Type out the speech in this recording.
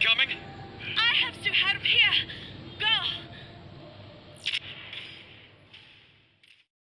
coming? I have to help here. Go.